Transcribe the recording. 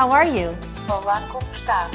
How are you? Olá, como está?